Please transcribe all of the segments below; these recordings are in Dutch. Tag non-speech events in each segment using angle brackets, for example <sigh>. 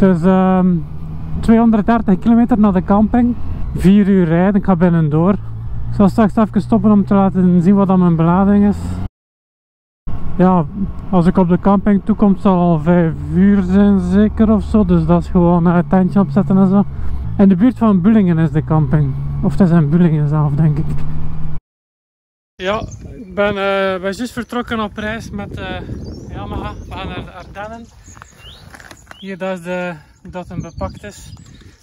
Dus ehm 230 kilometer naar de camping. 4 uur rijden, ik ga binnendoor. Ik zal straks even stoppen om te laten zien wat dan mijn belading is. Ja, als ik op de camping toekom zal al 5 uur zijn zeker of zo. Dus dat is gewoon een tentje opzetten en zo. In de buurt van Bullingen is de camping. Of het is in Bullingen zelf denk ik. Ja, ik ben, uh, ben juist vertrokken op reis met uh, Yamaha. We gaan naar de Ardennen. Hier, dat is de, hoe dat hem bepakt is.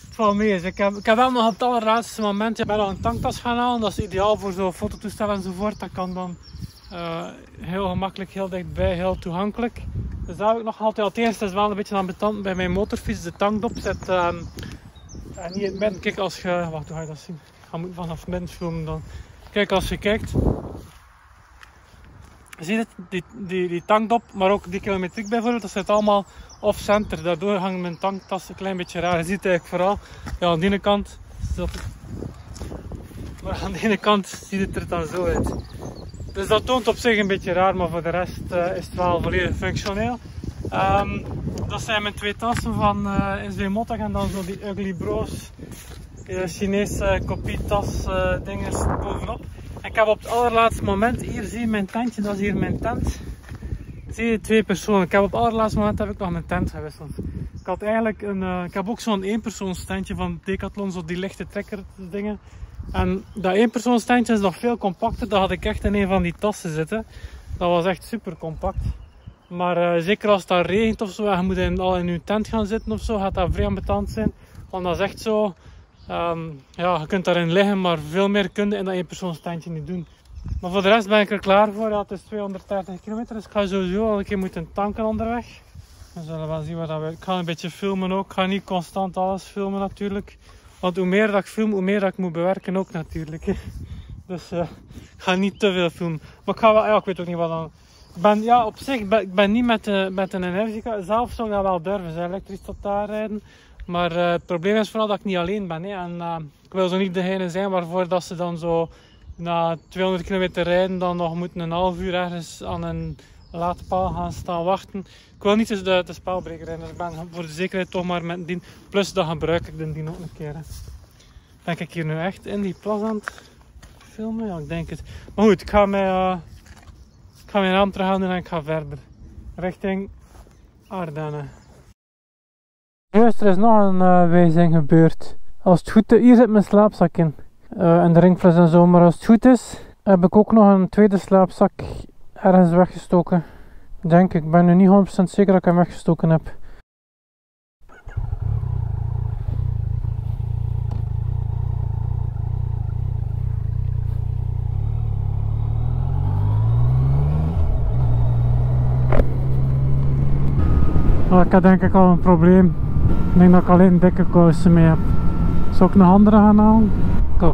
Het valt ik, heb, ik heb wel nog op het allerlaatste moment ben al een tanktas gaan halen. Dat is ideaal voor zo'n fototoestel enzovoort. Dat kan dan uh, heel gemakkelijk, heel dichtbij, heel toegankelijk. Dus dat heb ik nog altijd. Het eerste wel een beetje ambetant bij mijn motorfiets. De tankdop zit uh, niet in het midden. Kijk als je... Wacht, hoe ga je dat zien? Ik ga vanaf het midden filmen dan. Kijk als je kijkt. Zie het? Die, die, die tankdop, maar ook die kilometriek bijvoorbeeld, dat zit allemaal off-center. Daardoor hangt mijn tanktas een klein beetje raar. Je ziet eigenlijk vooral, ja, aan de ene kant, dat, maar aan de ene kant ziet het er dan zo uit. Dus dat toont op zich een beetje raar, maar voor de rest uh, is het wel volledig functioneel. Um, dat zijn mijn twee tassen van uh, SB Mottag en dan zo die Ugly Bros uh, Chinese kopietas dingen bovenop. Ik heb op het allerlaatste moment, hier zie je mijn tentje, dat is hier mijn tent. Zie je twee personen. Ik heb op het allerlaatste moment heb ik nog mijn tent gewisseld. Ik had eigenlijk een, uh, ik heb ook zo'n eenpersoonstentje van Decathlon, zo die lichte trekker dingen. En dat eenpersoonstentje is nog veel compacter. Dat had ik echt in een van die tassen zitten. Dat was echt super compact. Maar uh, zeker als het regent of zo en je moet in, al in je tent gaan zitten of zo, gaat dat vrij ambetant zijn. Want dat is echt zo, Um, ja, je kunt daarin liggen, maar veel meer kun je in dat eenpersoonstentje niet doen. Maar voor de rest ben ik er klaar voor. Het is 230 kilometer, dus ik ga sowieso al een keer moeten tanken onderweg. We zullen wel zien wat dat we... Ik ga een beetje filmen ook. Ik ga niet constant alles filmen natuurlijk. Want hoe meer dat ik film, hoe meer dat ik moet bewerken ook natuurlijk. <laughs> Dus uh, ik ga niet te veel filmen. Maar ik wel... Ik weet ook niet wat dan... Ik ben, ja, op zich, ben, ik ben niet met, met een energica. Zelf zou ik dat wel durven, elektrisch tot daar rijden. Maar uh, het probleem is vooral dat ik niet alleen ben. Hè. En uh, ik wil zo niet degene zijn waarvoor dat ze dan zo na 200 kilometer rijden dan nog moeten een half uur ergens aan een laadpaal gaan staan wachten. Ik wil niet de, de spelbreker. Dus ik ben voor de zekerheid toch maar met dien. Plus dat gebruik ik de dien ook een keer. Hè. Ik hier nu echt in die plas aan het filmen? Ja, ik denk het. Maar goed, ik ga, mij, uh, ik ga mijn en ik ga verder. Richting Ardennen. Juist, er is nog een uh, wijziging gebeurd. Als het goed is, hier zit mijn slaapzak in. Uh, en de ringfles en zo, maar als het goed is, heb ik ook nog een tweede slaapzak ergens weggestoken. Denk ik, ben nu niet 100% zeker dat ik hem weggestoken heb. Ik heb denk ik al een probleem. Ik denk dat ik alleen dikke kousen mee heb. Zal ik een andere gaan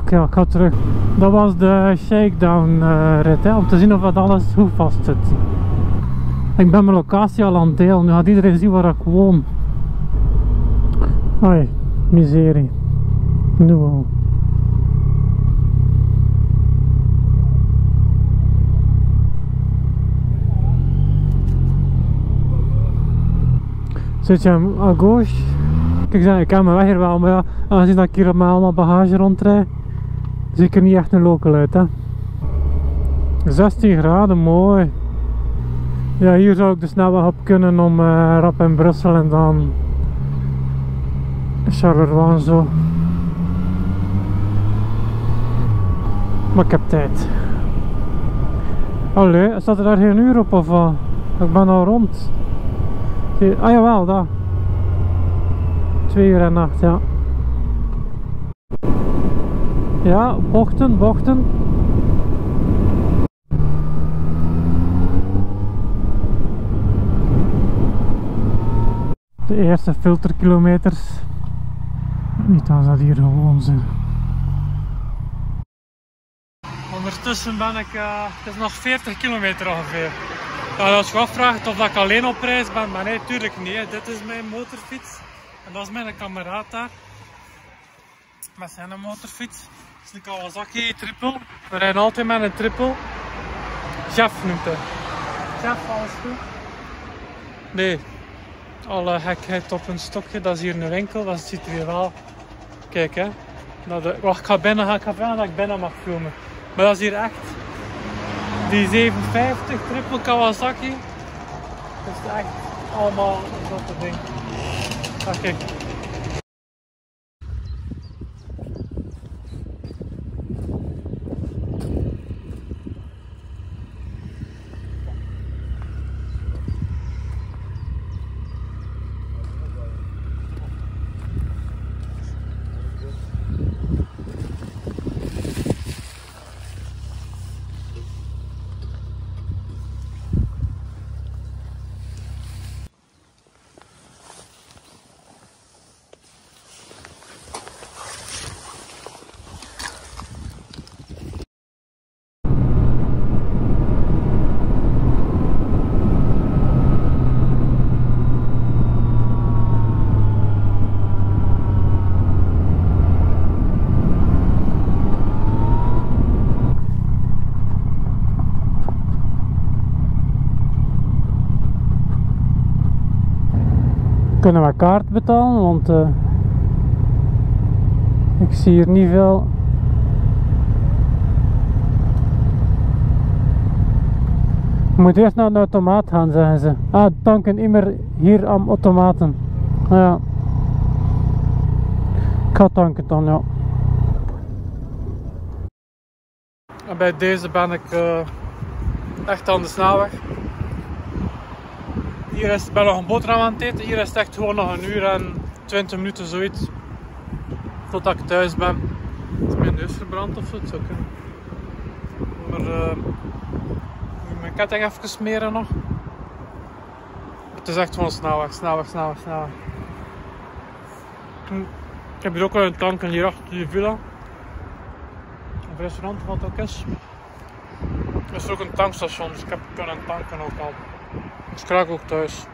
ja, ik ga terug. Dat was de shakedown uh, rit, hè, om te zien of dat alles goed vast zit. Ik ben mijn locatie al aan het delen. Nu gaat iedereen zien waar ik woon. Ai, miserie. Nu al. Zit je à gauche? Kijk, ik ken mijn weg wel, maar aangezien dat ik hier met allemaal bagage rondrijd, zie ik er niet echt een local uit. Hè. 16 graden, mooi. Ja, hier zou ik de snelweg op kunnen om uh, rap in Brussel en dan Charleroi zo. Maar ik heb tijd. Allee, staat er daar geen uur op of wat? Ik ben al rond. Ah jawel, daar. 2 uur en 8, ja. Ja, bochten, bochten. De eerste filterkilometers. Niet als dat hier gewoon zijn. Ondertussen ben ik, uh, het is nog 40 kilometer ongeveer. Ja, als je afvraagt of ik alleen op reis ben, maar nee, tuurlijk niet. Dit is mijn motorfiets. En dat is mijn kameraad daar. Met zijn motorfiets. Dat is een Kawasaki triple. We rijden altijd met een triple. Jeff noemt hij. Jeff, alles goed? Nee. alle gekheid op een stokje. Dat is hier een winkel, dat ziet er hier wel. Kijk hè. Dat de... Wacht, ik ga binnen gaan. Ik ga vragen dat ik binnen mag filmen. Maar dat is hier echt. Die 750 triple Kawasaki. Dat is echt allemaal dat ding. Ah, kijk. Kunnen we kaart betalen, want uh, ik zie hier niet veel. Je moet eerst naar een automaat gaan, zeggen ze. Ah, tanken immer hier aan automaten. Ja. Ik ga tanken dan, ja. Bij deze ben ik uh, echt aan de snelweg. Hier is, ik ben nog een boterham aan het eten. Hier is het echt gewoon nog een uur en 20 minuten zoiets. Totdat ik thuis ben. Is mijn neus verbrand of zo? Maar uh, moet mijn ketting even smeren nog. Het is echt gewoon snelweg, snelweg, snelweg, snelweg. Ik heb hier ook wel een tank hier achter die villa. Een restaurant wat ook is. Er is ook een tankstation, dus ik heb kunnen tanken ook al. Ik ook thuis.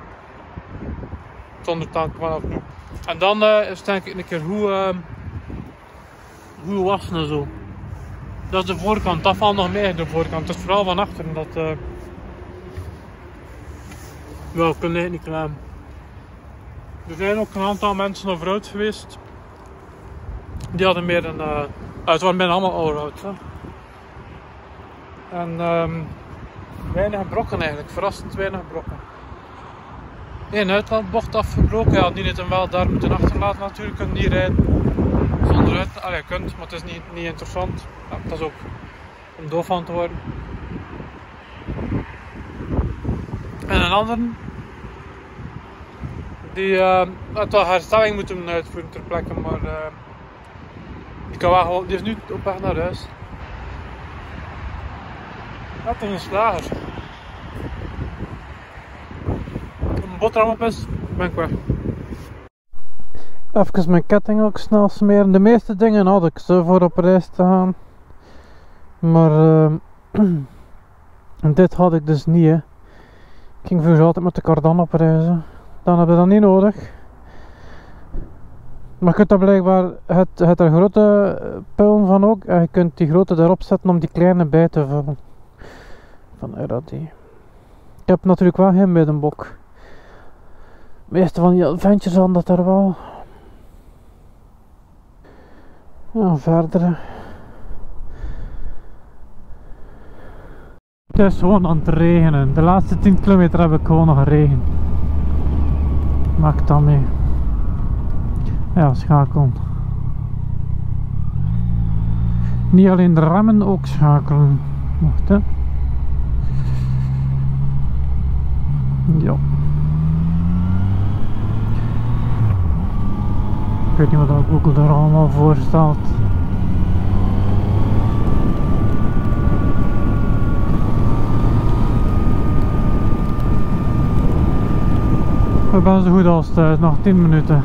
Zonder tank vanaf nu. En dan uh, is denk ik een keer hoe, uh, hoe wassen en zo. Dat is de voorkant, dat valt nog mee de voorkant. Het is vooral van achteren dat. Uh, wel, ik niet klaar. Er zijn ook een aantal mensen over oud geweest. Die hadden meer een. Uh, het waren bijna allemaal oud. En um, weinig brokken eigenlijk, verrassend weinig brokken. Eén uitlaatbocht afgebroken, ja, die het hem wel daar moeten achterlaten natuurlijk, kunt niet rijden. Zonder uit, allee, je kunt, maar het is niet, niet interessant. Ja, dat is ook om doof van te worden. En een ander, die uh, had wel herstelling moeten uitvoeren ter plekke, maar uh, kan wel, die is nu op weg naar huis. Is een slager. Een boterham op is, ben ik weg. Even mijn ketting ook snel smeren. De meeste dingen had ik zo voor op reis te gaan. Maar uh, <clears throat> dit had ik dus niet. Ik ging vroeger altijd met de kardan op reizen. Dan heb je dat niet nodig. Maar je kunt daar blijkbaar het, het grote pullen van ook. En je kunt die grote erop zetten om die kleine bij te vullen van RAD. Ik heb natuurlijk wel geen middenbok. De meeste van die adventures hadden dat er wel. Ja, verder. Het is gewoon aan het regenen. De laatste 10 kilometer heb ik gewoon nog regen. Maak dat mee. Ja, schakelen. Niet alleen de remmen, ook schakelen. Wacht hè. Ja. Ik weet niet wat Google er allemaal voor staat. Ik ben zo goed als thuis, nog 10 minuten.